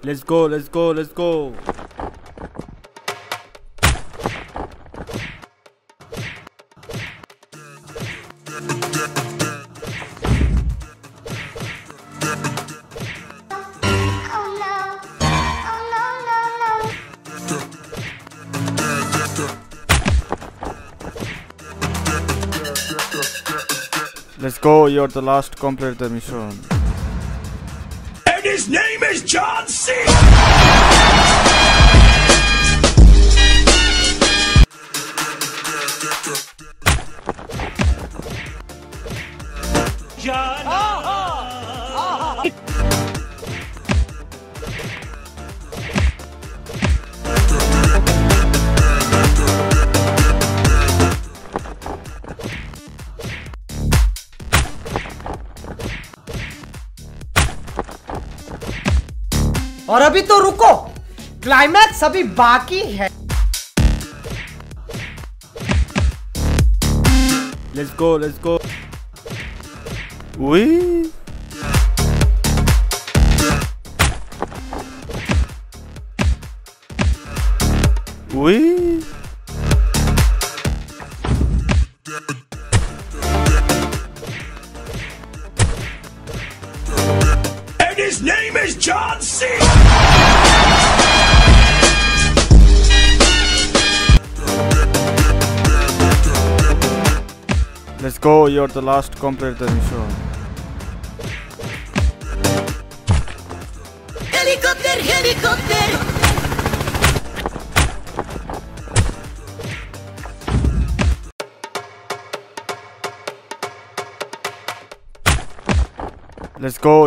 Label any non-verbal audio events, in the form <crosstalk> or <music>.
Let's go, let's go, let's go. Let's go, you're the last to complete the mission. And his name is John Cena John. <laughs> <laughs> और अभी तो रुको। Climax अभी बाकी है। Let's go let's go we we his name is John Cena Let's go, you're the last to complete the mission. Helicóptero, helicóptero. Let's go,